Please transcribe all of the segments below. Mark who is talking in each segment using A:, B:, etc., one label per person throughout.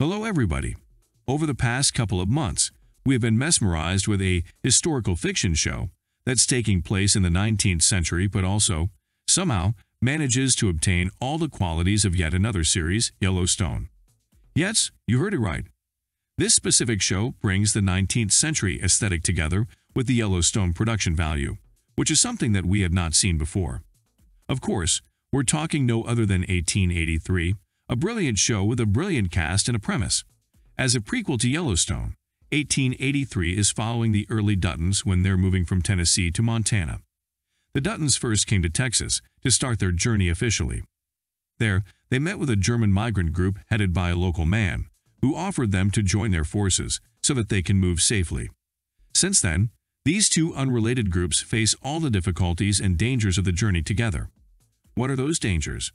A: Hello everybody! Over the past couple of months, we have been mesmerized with a historical fiction show that's taking place in the 19th century but also, somehow, manages to obtain all the qualities of yet another series, Yellowstone. Yes, you heard it right. This specific show brings the 19th century aesthetic together with the Yellowstone production value, which is something that we had not seen before. Of course, we're talking no other than 1883, a brilliant show with a brilliant cast and a premise. As a prequel to Yellowstone, 1883 is following the early Duttons when they're moving from Tennessee to Montana. The Duttons first came to Texas to start their journey officially. There, they met with a German migrant group headed by a local man, who offered them to join their forces so that they can move safely. Since then, these two unrelated groups face all the difficulties and dangers of the journey together. What are those dangers?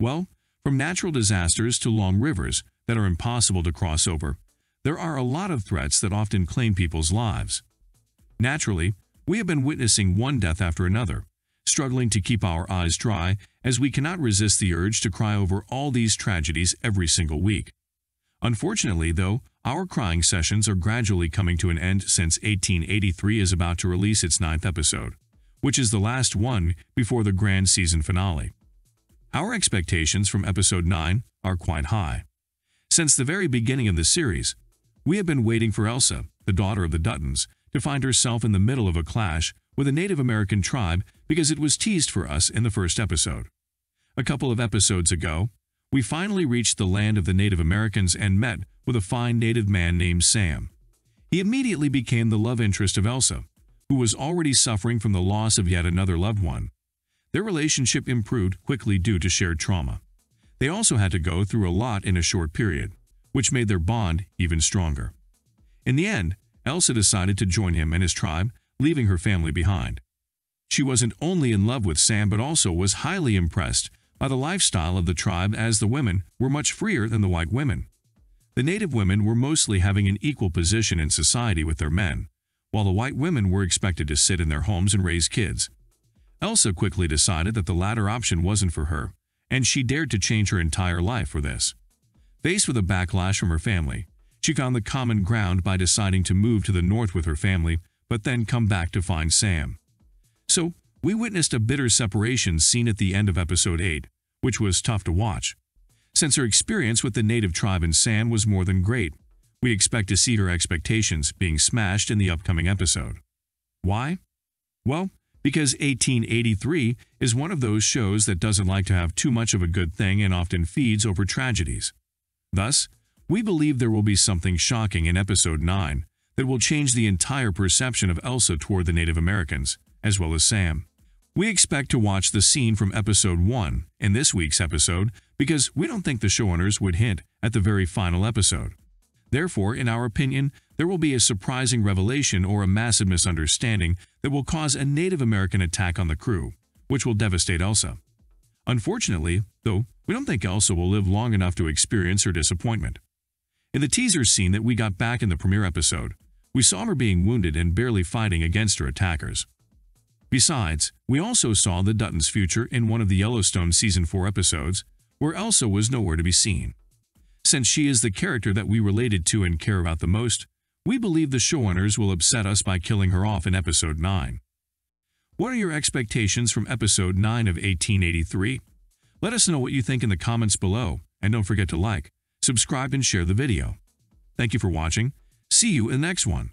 A: Well, from natural disasters to long rivers that are impossible to cross over, there are a lot of threats that often claim people's lives. Naturally, we have been witnessing one death after another, struggling to keep our eyes dry as we cannot resist the urge to cry over all these tragedies every single week. Unfortunately, though, our crying sessions are gradually coming to an end since 1883 is about to release its ninth episode which is the last one before the grand season finale. Our expectations from episode 9 are quite high. Since the very beginning of the series, we have been waiting for Elsa, the daughter of the Duttons, to find herself in the middle of a clash with a Native American tribe because it was teased for us in the first episode. A couple of episodes ago, we finally reached the land of the Native Americans and met with a fine native man named Sam. He immediately became the love interest of Elsa, who was already suffering from the loss of yet another loved one. Their relationship improved quickly due to shared trauma. They also had to go through a lot in a short period, which made their bond even stronger. In the end, Elsa decided to join him and his tribe, leaving her family behind. She wasn't only in love with Sam but also was highly impressed by the lifestyle of the tribe as the women were much freer than the white women. The native women were mostly having an equal position in society with their men, while the white women were expected to sit in their homes and raise kids. Elsa quickly decided that the latter option wasn't for her, and she dared to change her entire life for this. Faced with a backlash from her family, she found the common ground by deciding to move to the north with her family, but then come back to find Sam. So, we witnessed a bitter separation seen at the end of episode 8, which was tough to watch. Since her experience with the native tribe and Sam was more than great, we expect to see her expectations being smashed in the upcoming episode. Why? Well, because 1883 is one of those shows that doesn't like to have too much of a good thing and often feeds over tragedies. Thus, we believe there will be something shocking in episode 9 that will change the entire perception of Elsa toward the Native Americans, as well as Sam. We expect to watch the scene from episode 1 in this week's episode because we don't think the showrunners would hint at the very final episode. Therefore, in our opinion, there will be a surprising revelation or a massive misunderstanding that will cause a Native American attack on the crew, which will devastate Elsa. Unfortunately, though, we don't think Elsa will live long enough to experience her disappointment. In the teaser scene that we got back in the premiere episode, we saw her being wounded and barely fighting against her attackers. Besides, we also saw the Dutton's future in one of the Yellowstone Season 4 episodes, where Elsa was nowhere to be seen. Since she is the character that we related to and care about the most, we believe the showrunners will upset us by killing her off in episode 9. What are your expectations from episode 9 of 1883? Let us know what you think in the comments below, and don't forget to like, subscribe, and share the video. Thank you for watching. See you in the next one.